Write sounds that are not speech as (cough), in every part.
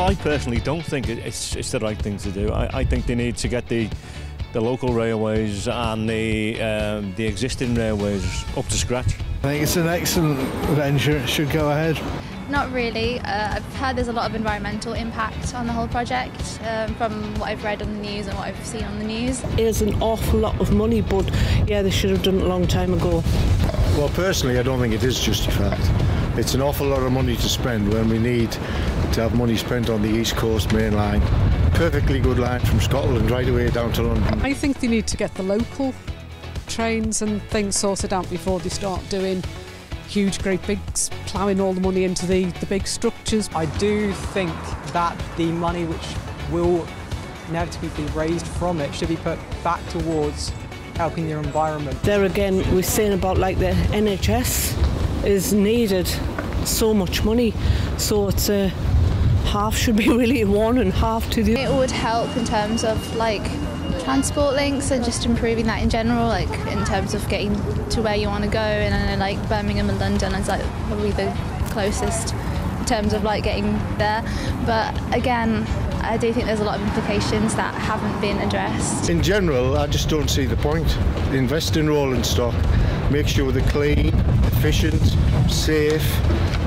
I personally don't think it's, it's the right thing to do. I, I think they need to get the the local railways and the um, the existing railways up to scratch. I think it's an excellent venture. It should go ahead. Not really. Uh, I've heard there's a lot of environmental impact on the whole project um, from what I've read on the news and what I've seen on the news. It is an awful lot of money, but yeah, they should have done it a long time ago. Well, personally, I don't think it is justified. It's an awful lot of money to spend when we need to have money spent on the East Coast main line. Perfectly good line from Scotland right away down to London. I think they need to get the local trains and things sorted out before they start doing huge, great bigs, ploughing all the money into the, the big structures. I do think that the money which will inevitably be raised from it should be put back towards helping the environment. There again, we're saying about like the NHS is needed so much money, so it's a half should be (laughs) really one and half to the. It would help in terms of like transport links and just improving that in general, like in terms of getting to where you want to go. And I know like Birmingham and London is like probably the closest in terms of like getting there. But again, I do think there's a lot of implications that haven't been addressed. In general, I just don't see the point. Invest in rolling stock, make sure they're clean, efficient, safe,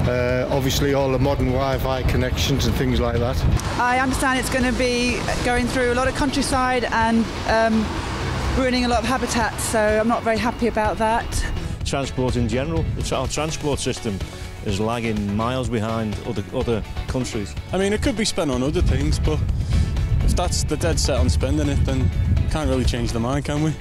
uh, obviously all the modern Wi-Fi connections and things like that. I understand it's going to be going through a lot of countryside and um, ruining a lot of habitats, so I'm not very happy about that. Transport in general, our transport system is lagging miles behind other other countries. I mean, it could be spent on other things, but if that's the dead set on spending it, then can't really change the mind, can we?